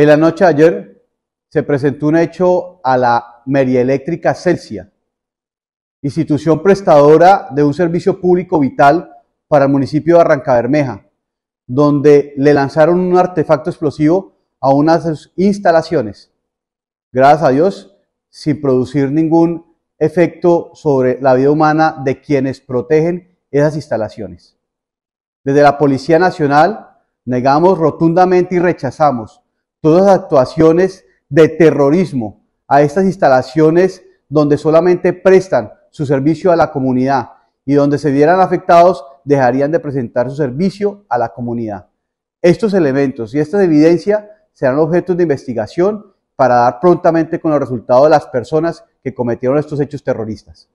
En la noche de ayer se presentó un hecho a la Eléctrica Celsia, institución prestadora de un servicio público vital para el municipio de Arrancabermeja, donde le lanzaron un artefacto explosivo a unas instalaciones. Gracias a Dios, sin producir ningún efecto sobre la vida humana de quienes protegen esas instalaciones. Desde la Policía Nacional negamos rotundamente y rechazamos todas las actuaciones de terrorismo a estas instalaciones donde solamente prestan su servicio a la comunidad y donde se vieran afectados dejarían de presentar su servicio a la comunidad. Estos elementos y estas evidencias serán objetos de investigación para dar prontamente con los resultados de las personas que cometieron estos hechos terroristas.